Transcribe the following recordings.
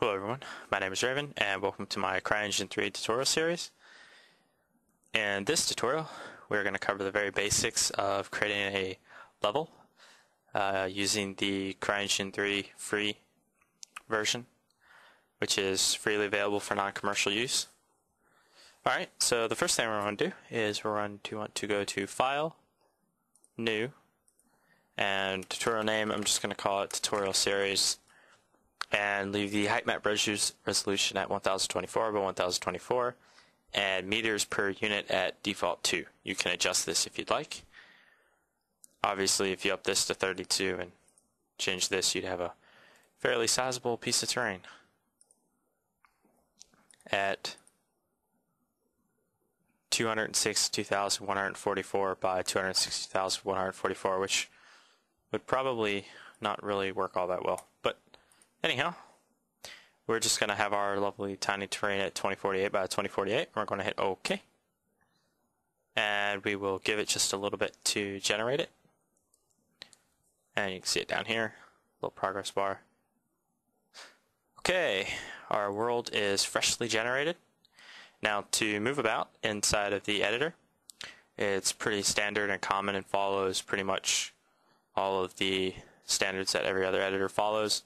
Hello everyone, my name is Raven and welcome to my CryEngine 3 tutorial series. In this tutorial we're going to cover the very basics of creating a level uh, using the CryEngine 3 free version which is freely available for non-commercial use. Alright, so the first thing we're going to do is we're going to want to go to File, New, and tutorial name I'm just going to call it Tutorial Series and leave the height map resolution at 1024 by 1024 and meters per unit at default 2. You can adjust this if you'd like. Obviously, if you up this to 32 and change this, you'd have a fairly sizable piece of terrain. At 262,144 by 260,144, which would probably not really work all that well. Anyhow, we're just going to have our lovely tiny terrain at 2048 by 2048. We're going to hit OK. And we will give it just a little bit to generate it. And you can see it down here, little progress bar. Okay, our world is freshly generated. Now to move about inside of the editor, it's pretty standard and common and follows pretty much all of the standards that every other editor follows.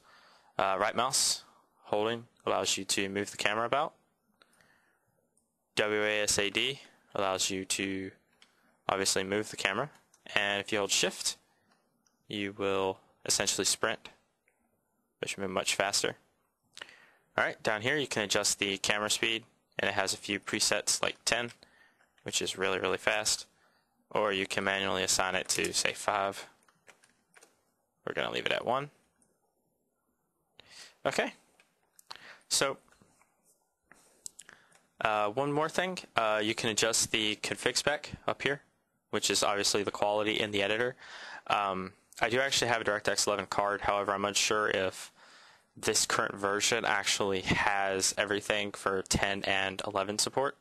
Uh, right mouse holding allows you to move the camera about. WASD allows you to obviously move the camera. And if you hold shift, you will essentially sprint, which will be much faster. Alright, down here you can adjust the camera speed, and it has a few presets like 10, which is really, really fast. Or you can manually assign it to, say, 5. We're going to leave it at 1. Okay, so uh, one more thing, uh, you can adjust the config spec up here, which is obviously the quality in the editor. Um, I do actually have a DirectX 11 card, however I'm unsure if this current version actually has everything for 10 and 11 support.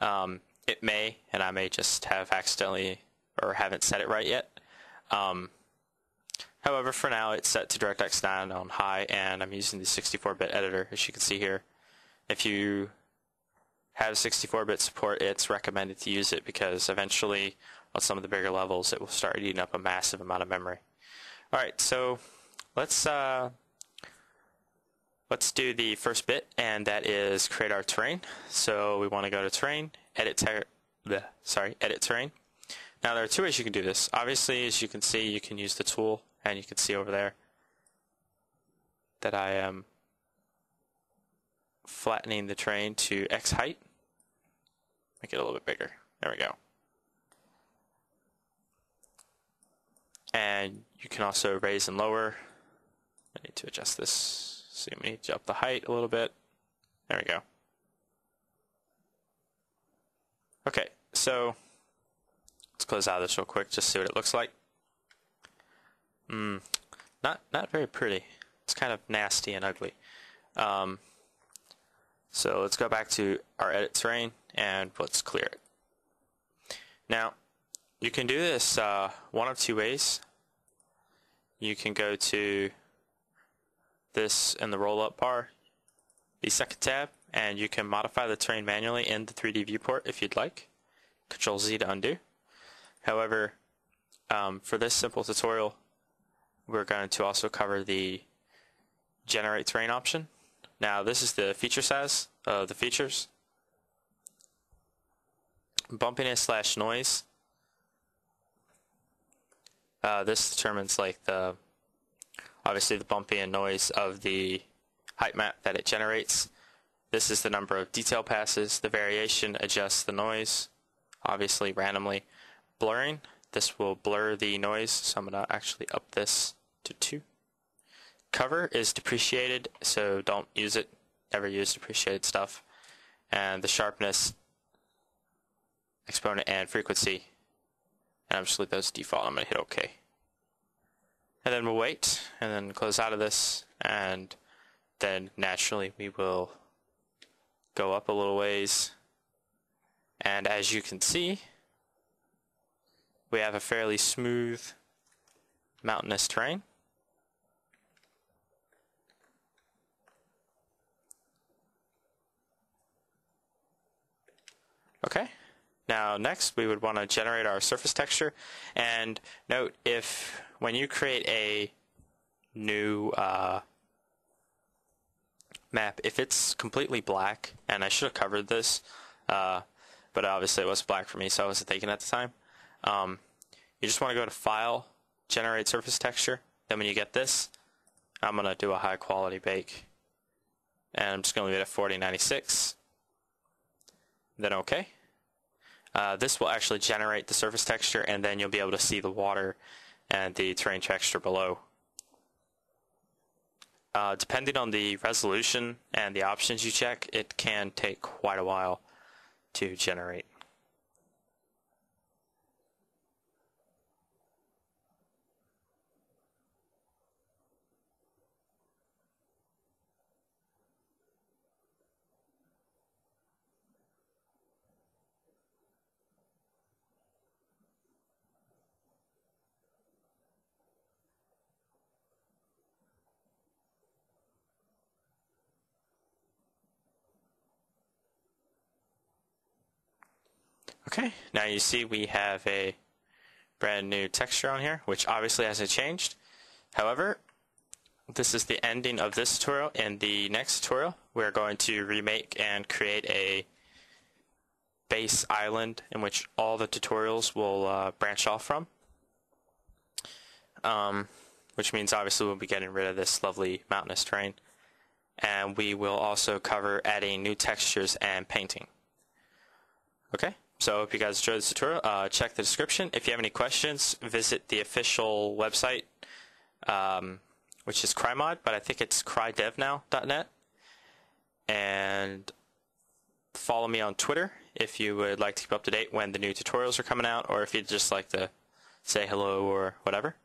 Um, it may, and I may just have accidentally or haven't set it right yet. Um, however, for now it's set to DirectX 9 on high, and I'm using the 64-bit editor, as you can see here. If you have 64-bit support, it's recommended to use it because eventually, on some of the bigger levels, it will start eating up a massive amount of memory. All right, so let's uh, Let's do the first bit, and that is create our terrain. So we want to go to terrain, edit ter bleh, sorry, edit terrain. Now there are two ways you can do this. Obviously, as you can see, you can use the tool, and you can see over there that I am flattening the terrain to X height. Make it a little bit bigger. There we go. And you can also raise and lower. I need to adjust this See, we need to up the height a little bit. There we go. Okay, so let's close out of this real quick, just see what it looks like. Hmm, not not very pretty. It's kind of nasty and ugly. Um, so let's go back to our edit terrain and let's clear it. Now, you can do this uh, one of two ways. You can go to this in the roll-up bar, the second tab, and you can modify the terrain manually in the 3D viewport if you'd like. Control Z to undo. However, um, for this simple tutorial, we're going to also cover the generate terrain option. Now this is the feature size of the features. Bumpiness slash noise. Uh, this determines like the obviously the bumping and noise of the height map that it generates. This is the number of detail passes. The variation adjusts the noise, obviously randomly. Blurring, this will blur the noise, so I'm going to actually up this to 2. Cover is depreciated, so don't use it. Never use depreciated stuff. And the sharpness, exponent, and frequency. And I'm just leave those default. I'm going to hit OK and then we'll wait and then close out of this and then naturally we will go up a little ways and as you can see we have a fairly smooth mountainous terrain Okay. Now next we would want to generate our surface texture. And note if when you create a new uh, map, if it's completely black, and I should have covered this, uh, but obviously it was black for me so I wasn't thinking at the time, um, you just want to go to File, Generate Surface Texture, then when you get this, I'm going to do a high quality bake. And I'm just going to leave it at 4096 then OK uh, this will actually generate the surface texture and then you'll be able to see the water and the terrain texture below. Uh, depending on the resolution and the options you check, it can take quite a while to generate. Okay, now you see we have a brand new texture on here, which obviously hasn't changed. However, this is the ending of this tutorial. In the next tutorial, we're going to remake and create a base island in which all the tutorials will uh, branch off from. Um, which means obviously we'll be getting rid of this lovely mountainous terrain. And we will also cover adding new textures and painting. Okay? So I hope you guys enjoyed this tutorial. Uh, check the description. If you have any questions, visit the official website, um, which is CryMod, but I think it's crydevnow.net. And follow me on Twitter if you would like to keep up to date when the new tutorials are coming out, or if you'd just like to say hello or whatever.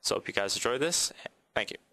So hope you guys enjoyed this. Thank you.